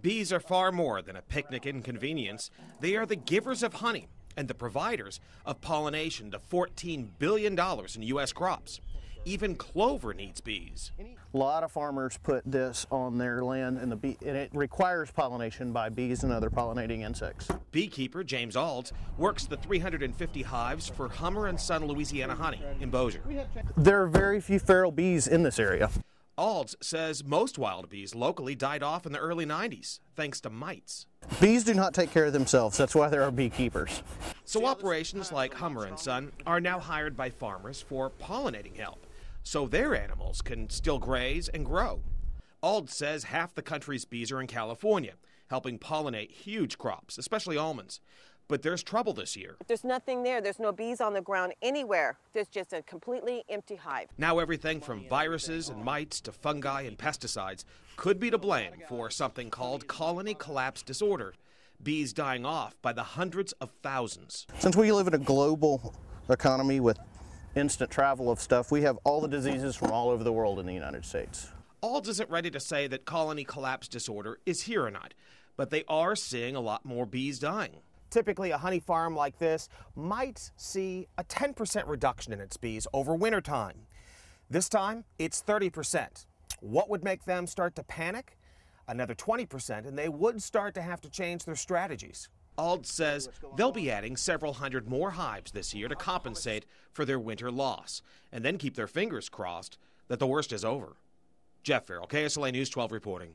Bees are far more than a picnic inconvenience. They are the givers of honey and the providers of pollination to $14 billion in U.S. crops. Even clover needs bees. A lot of farmers put this on their land, and the bee, and it requires pollination by bees and other pollinating insects. Beekeeper James Aulds works the 350 hives for Hummer and Son Louisiana Honey in Bossier. There are very few feral bees in this area. Aulds says most wild bees locally died off in the early 90s thanks to mites. Bees do not take care of themselves. That's why there are beekeepers. So operations like Hummer and Son are now hired by farmers for pollinating help so their animals can still graze and grow. Ald says half the country's bees are in California, helping pollinate huge crops, especially almonds. But there's trouble this year. There's nothing there. There's no bees on the ground anywhere. There's just a completely empty hive. Now, everything from viruses and mites to fungi and pesticides could be to blame for something called colony collapse disorder. Bees dying off by the hundreds of thousands. Since we live in a global economy with instant travel of stuff, we have all the diseases from all over the world in the United States. Aulds isn't ready to say that colony collapse disorder is here or not, but they are seeing a lot more bees dying. Typically, a honey farm like this might see a 10% reduction in its bees over wintertime. This time, it's 30%. What would make them start to panic? Another 20%, and they would start to have to change their strategies. Ald says they'll be adding several hundred more hives this year to compensate for their winter loss, and then keep their fingers crossed that the worst is over. Jeff Ferrell, KSLA News 12 reporting.